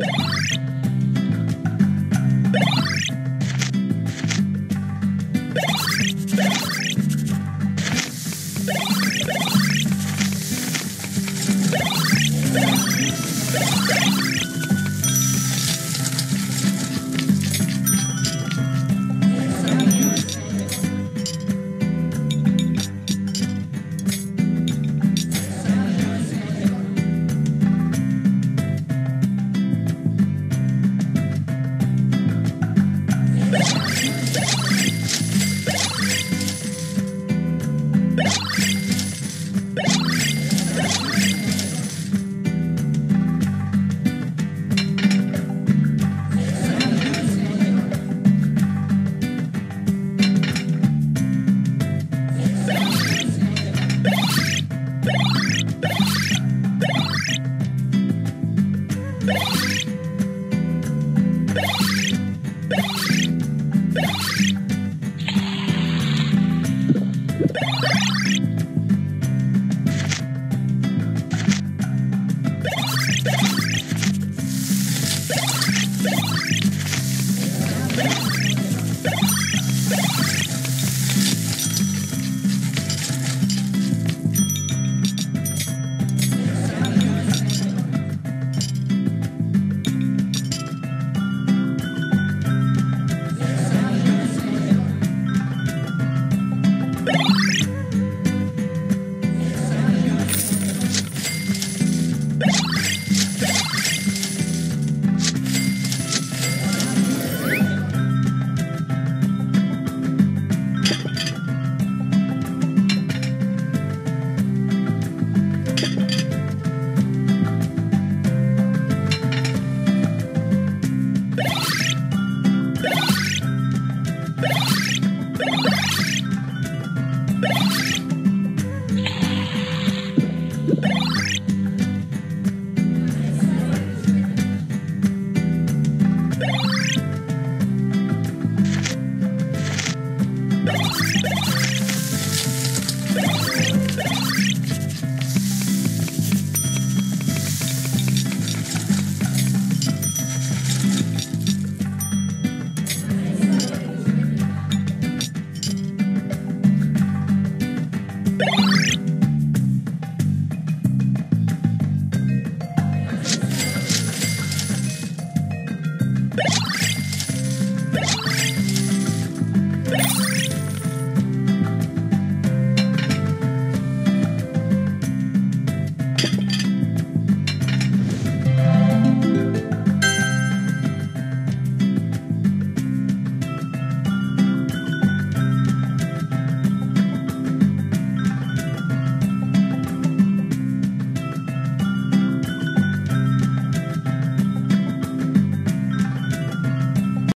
you